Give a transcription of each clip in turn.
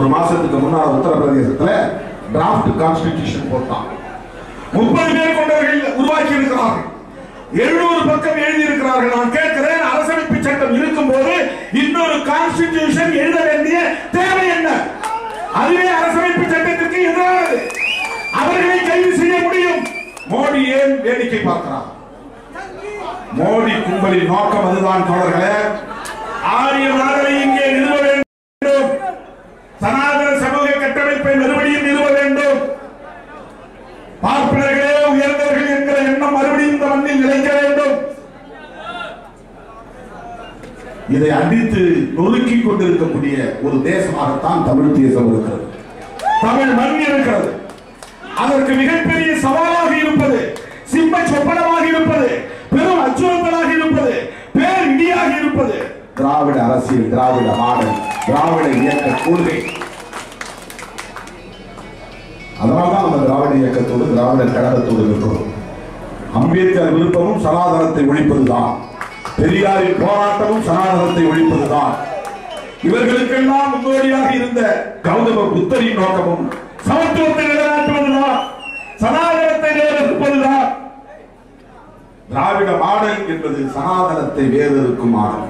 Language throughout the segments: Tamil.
ஒரு மாசத்துக்கு முன்னால உத்தரப்பிரதேசத்துல டிராப்ட் கான்ஸ்டிடியூஷன் போட்டான். முப்பது பேர் கொண்டவர்கள் உருவாக்கி இருக்கிறார்கள் எழுநூறு பக்கம் எழுதி இருக்கிறார்கள் நான் கேட்கிறேன் அரசமைப்பு சட்டம் இருக்கும் போது இன்னொரு கான்ஸ்டிடியூஷன் எழுத வேண்டிய தேவை என்ன? அதுவே அரசமைப்பு சட்டத்திற்கு எதிரானது. அவர்களை கைது செய்ய முடியும். மோடி ஏன் வேடிக்கை பார்க்கிறார்? மோடி கும்பலின் நோக்கம் அதுதான் தோழர்களே. ஆரிய நாடுகளை இங்கே சனாதன சமூக கட்டமைப்பை மறுபடியும் நிறுவ வேண்டும். பார்ப்பனர்களே உயர்ந்தவர்கள் என்கிற எண்ணம் மறுபடியும் இந்த மண்ணில் நிலைக்க வேண்டும். இதை அடித்து நொறுக்கிக் கொண்டிருக்கக்கூடிய ஒரு தேசமாகத்தான் தமிழ் தேசம் இருக்கிறது. தமிழ் மண் இருக்கிறது. அதற்கு மிகப்பெரிய சவாலாக இருப்பது சிம்ம சொப்பனமாக இருப்பது பெரும் அச்சுறுத்தலாக இருப்பது பேர் இடியாக இருப்பது திராவிட அரசியல் திராவிட மாடல் திராவிட இயக்க கொள்கை. அதனால்தான் நம்ம திராவிட இயக்கத்தோடு திராவிட கழகத்தோடு இருக்கிறோம். அம்பேத்கர் விருப்பமும் சனாதனத்தை ஒழிப்பதுதான். பெரியாரின் போராட்டமும் சனாதனத்தை ஒழிப்பதுதான். இவர்களுக்கெல்லாம் முன்னோடியாக இருந்த கௌதம புத்தரின் நோக்கமும் சமத்துவத்தை நிலைநாட்டுவதுதான். சனாதனத்தை நிலைநிறுப்பதுதான் திராவிட மாடல் என்பது சனாதனத்தை வேறறுக்கும் மாடல்.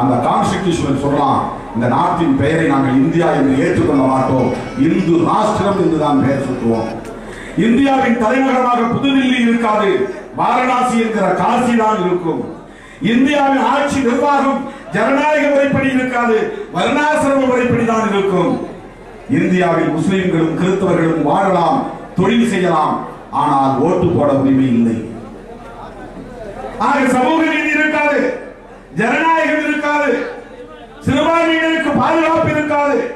அந்த கான்ஸ்டிடியூஷன் சொல்லலாம் இந்த நாட்டின் பெயரை நாங்கள் இந்தியா என்று ஏற்றுக்கொள்ள மாட்டோம். இந்து ராஷ்டிரம் என்று தான் பெயர் சுட்டுவோம். இந்தியாவின் தலைநகரமாக புதுதில்லி இருக்காது வாரணாசி என்கிற காசி தான் இருக்கும். இந்தியாவின் ஆட்சி நிர்வாகம் ஜனநாயக முறைப்படி இருக்காது வர்ணாசிரம முறைப்படி தான் இருக்கும். இந்தியாவில் முஸ்லிம்களும் கிறிஸ்தவர்களும் வாழலாம் தொழில் செய்யலாம் ஆனால் ஓட்டு போட உரிமை இல்லை. ஆக சமூக நீதி இருக்காது ஜனநாயகம் இருக்காது. சிறுபான்மையினருக்கு பாதுகாப்பு இருக்காது.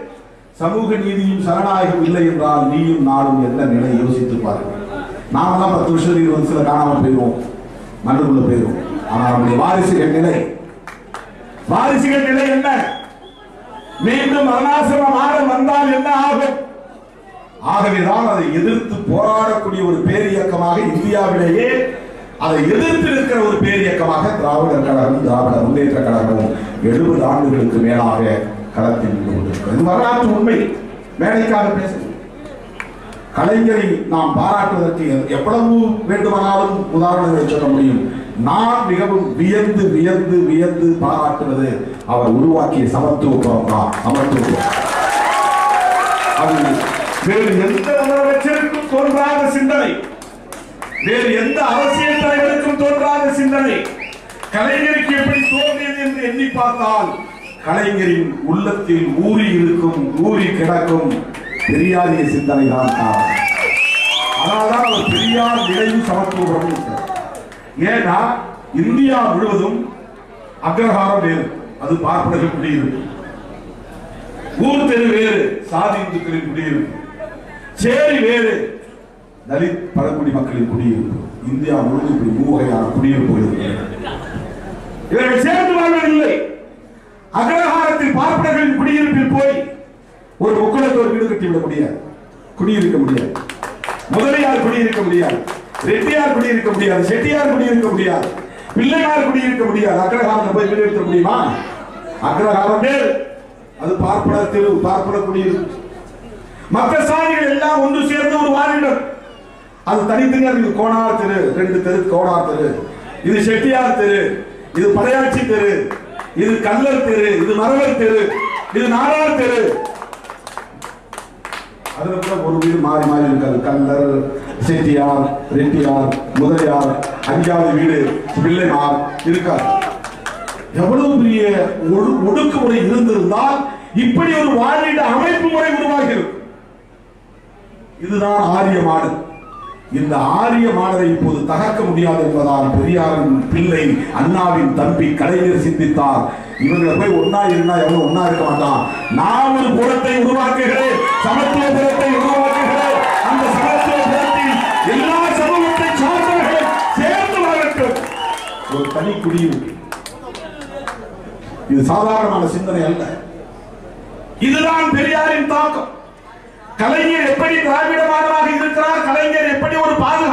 சமூக நீதியும் சரணாயகம் இல்லை என்றால் நீயும் நானும் என்ன நிலை யோசித்து பாருங்கள். நாமெல்லாம் பத்து வருஷம் இருபது வருஷத்துல காணாம போயிடுவோம். மண்ணுக்குள்ள போயிடுவோம். ஆனால் நம்முடைய வாரிசுகள் நிலை. வாரிசுகள் நிலை என்ன? மீண்டும் அருணாசிரம வந்தால் என்ன ஆகும்? ஆகவேதான் அதை எதிர்த்து போராடக்கூடிய ஒரு பேரியக்கமாக இந்தியாவிலேயே அதை எதிர்த்து இருக்கிற ஒரு பேரியக்கமாக திராவிடர் கழகம் திராவிட முன்னேற்ற கழகமும் எழுபது ஆண்டுகளுக்கு மேலாக களத்தில் நின்று கொண்டிருக்கிறது இது வரலாற்று உண்மை. மேடைக்காக பேச கலைஞரை நாம் பாராட்டுவதற்கு எவ்வளவு வேண்டுமானாலும் உதாரணங்களை சொல்ல முடியும். நான் மிகவும் வியந்து வியந்து வியந்து பாராட்டுவது அவர் உருவாக்கிய சமத்துவ தான் சமத்துவ அது வேறு எந்த முதலமைச்சருக்கும் தோன்றாத சிந்தனை. வேறு எந்த அரசியல் தலைவருக்கும் தோன்றாத சிந்தனை. கலைஞருக்கு எப்படி தோன்றியது என்று எண்ணி பார்த்தால் கலைஞரின் உள்ளத்தில் ஊறி இருக்கும் ஊறி கிடக்கும் பெரியாரிய சிந்தனை தான். அதனால்தான் அவர் பெரியார் நிலையும் சமத்துவம் ஏன்னா இந்தியா முழுவதும் அக்ரஹாரம் வேறு அது பார்ப்பனர்கள் குடியிருப்பு ஊர் தெரு வேறு சாதி இந்துக்களின் சேரி வேறு தலித் பழங்குடி மக்களின் குடியிருப்பு. இந்தியா முழுவதும் இப்படி மூவகையான குடியிருப்புகள் இவர்கள் சேர்ந்து வாழ்வதில்லை அக்ரஹாரத்தில் பார்ப்பனர்களின் குடியிருப்பில் போய் ஒரு முக்குளத்தோர் வீடு கட்டிவிட முடியாது. குடியிருக்க முடியாது. முதலியார் குடியிருக்க முடியாது. ரெட்டியார் குடியிருக்க முடியாது. செட்டியார் குடியிருக்க முடியாது. பிள்ளையார் குடியிருக்க முடியாது. அக்ரஹாரத்தில் போய் வீடு எடுக்க முடியுமா? அக்ரஹாரம் அது பார்ப்பனர் தெரு பார்ப்பன குடியிருப்பு. மற்ற சாதிகள் எல்லாம் ஒன்று சேர்ந்து ஒரு வாழிடம் அது தனித்தனியா இருக்கு. கோணார் தெரு ரெண்டு தெரு கோணார் தெரு. இது செட்டியார் தெரு இது படையாட்சி தெரு இது கல்லர் தெரு இது மரவர் தெரு இது நாடார் தெரு. அதுல கூட ஒரு வீடு மாறி மாறி இருக்காது. கல்லர் செட்டியார் ரெட்டியார் முதலியார் அஞ்சாவது வீடு பிள்ளைமார் இருக்காது. எவ்வளவு பெரிய ஒடுக்குமுறை இருந்திருந்தால் இப்படி ஒரு வாழிட அமைப்பு முறை உருவாகிறது. இதுதான் ஆரிய மாடு. இந்த ஆரிய மாடலை இப்போது தகர்க்க முடியாது என்பதால் பெரியாரின் பிள்ளை அண்ணாவின் தம்பி கலைஞர் சிந்தித்தார். இவங்களை போய் ஒன்னா இருந்தா எவ்வளவு ஒன்னா இருக்க மாட்டான். நான் ஒரு புறத்தை உருவாக்குகிறேன் சமத்துவ புறத்தை உருவாக்குகிறேன். அந்த சமத்துவ புறத்தில் எல்லா சமூகத்தை சார்ந்தவர்கள் சேர்ந்து வாழட்டும் ஒரு தனி குடியிருப்பு இது சாதாரணமான சிந்தனை அல்ல. இதுதான் பெரியாரின் தாக்கம். கலைஞர் எப்படி திராவிடமானதாக இருக்கிறார்? கலைஞர் எப்படி ஒரு பாதுகாப்பு